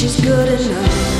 she's good enough.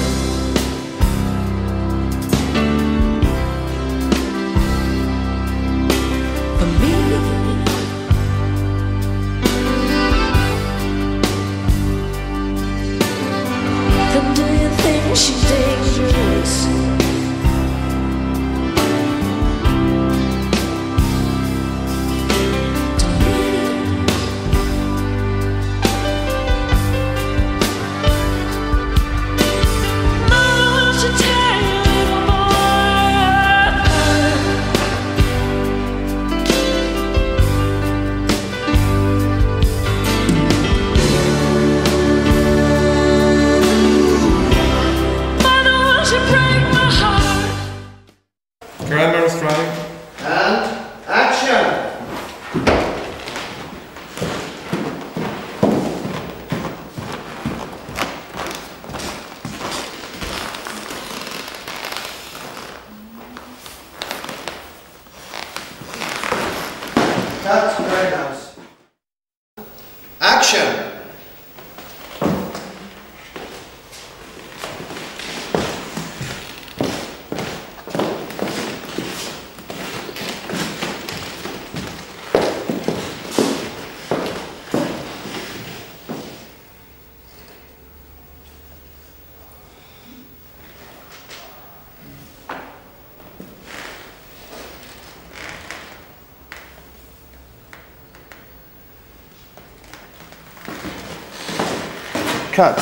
Cut.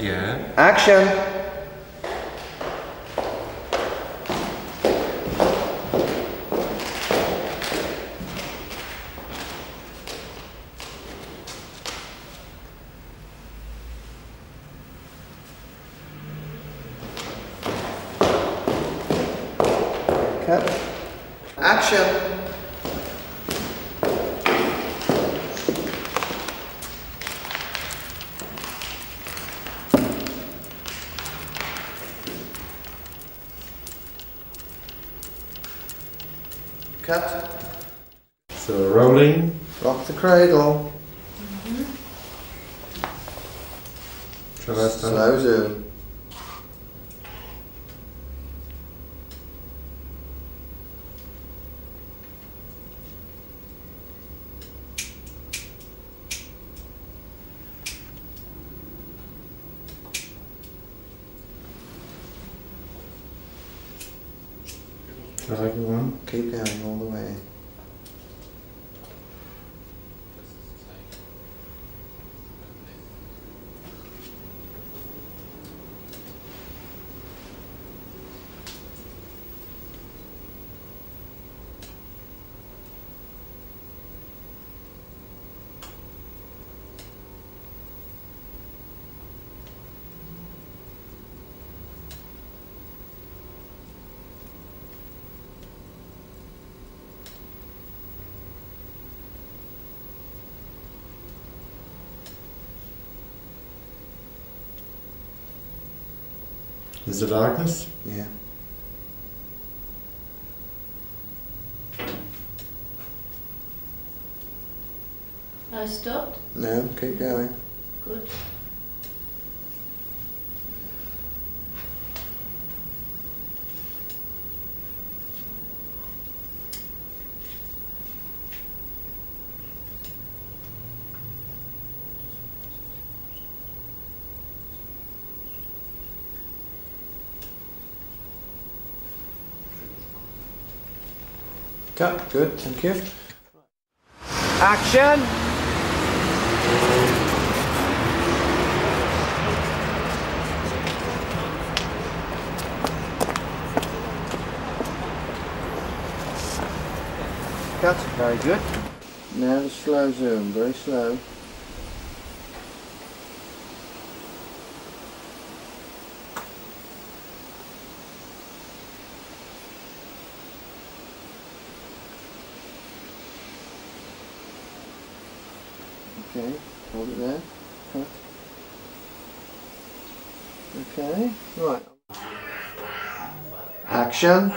Yeah. Action! Cut. Action! Cut. So rolling. Rock the cradle. I start? Slow zoom. Shall I go on? Keep going all the way. Is the darkness? Yeah. I stopped. No, keep going. Good. Cut. Good. Thank you. Action! Cut. Very good. Now the slow zoom. Very slow. Okay, hold it there. Cut. Okay, right. Action.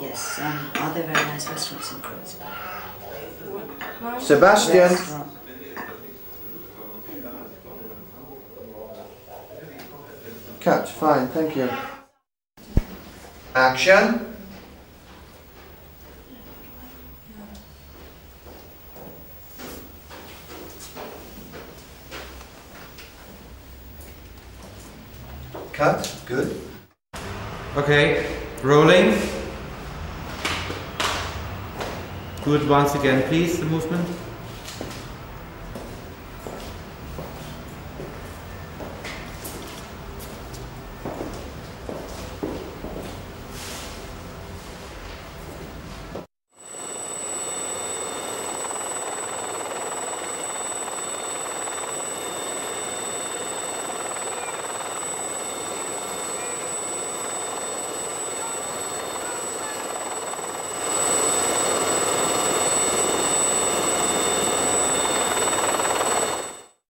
Yes, um, are there very nice restaurants in Kreuzberg? Sebastian. Restaurant. Cut. Fine, thank you. Action. Cut. Good. Okay. Rolling. Good. Once again, please. The movement.